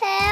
Hey.